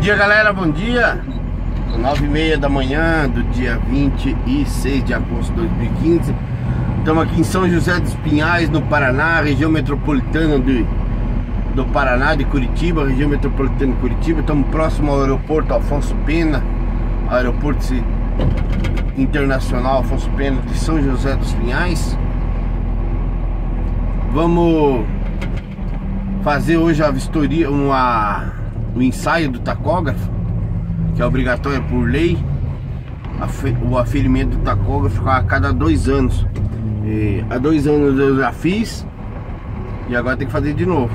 dia galera, bom dia. 9 e meia da manhã do dia 26 de agosto de 2015 Estamos aqui em São José dos Pinhais, no Paraná, região metropolitana de, do Paraná, de Curitiba, região metropolitana de Curitiba. Estamos próximo ao aeroporto Afonso Pena Aeroporto Internacional Afonso Pena de São José dos Pinhais. Vamos fazer hoje a vistoria, uma o ensaio do tacógrafo, que é obrigatório por lei, o aferimento do tacógrafo a cada dois anos. E, há dois anos eu já fiz e agora tem que fazer de novo.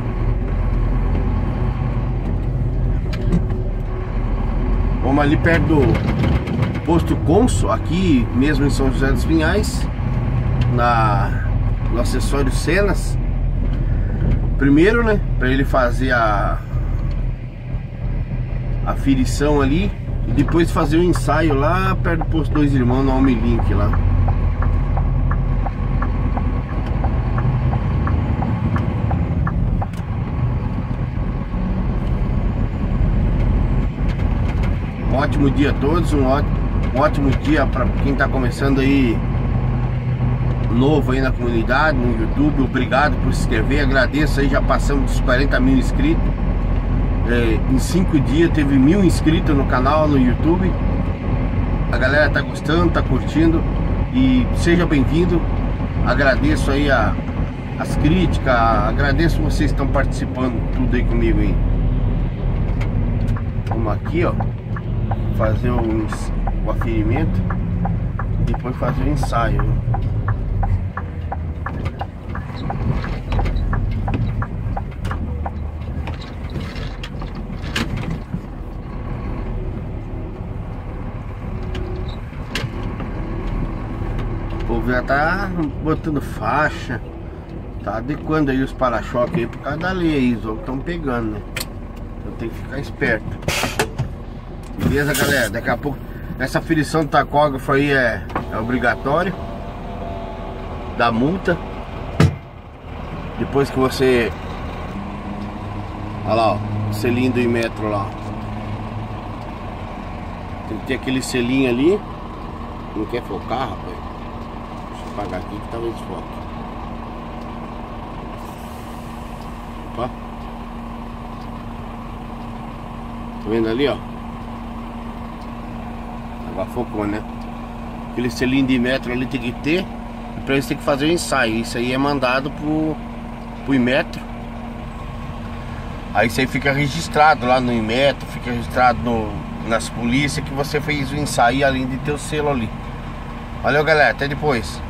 Vamos ali perto do posto Consul, aqui mesmo em São José dos Pinhais, na, no acessório Cenas. Primeiro, né, para ele fazer a aferição ali e depois fazer o um ensaio lá perto do posto Dois Irmãos no Almelink lá. Um ótimo dia a todos, um ótimo, um ótimo dia para quem está começando aí novo aí na comunidade, no YouTube. Obrigado por se inscrever, agradeço aí, já passamos dos 40 mil inscritos. É, em cinco dias teve mil inscritos no canal no YouTube. A galera tá gostando, tá curtindo e seja bem-vindo. Agradeço aí a, as críticas, agradeço vocês que estão participando tudo aí comigo aí. Vamos aqui, ó, fazer o, o aferimento e depois fazer o ensaio. Já tá botando faixa, tá adequando aí os para-choques aí por causa da lei aí, os outros estão pegando, né? Então tem que ficar esperto. Beleza, galera? Daqui a pouco essa aferição do tacógrafo aí é, é obrigatório da multa. Depois que você Olha lá, ó, selinho do metro lá. Tem que ter aquele selinho ali. Não quer focar, rapaz? Apagar aqui que talvez foque. Opa. Tá vendo ali, ó? Agora focou, né? Aquele selinho de metro ali tem que ter. E pra isso tem que fazer o ensaio. Isso aí é mandado pro, pro Imetro. Aí isso aí fica registrado lá no Imetro, fica registrado no, nas polícias que você fez o ensaio além de ter o selo ali. Valeu galera, até depois.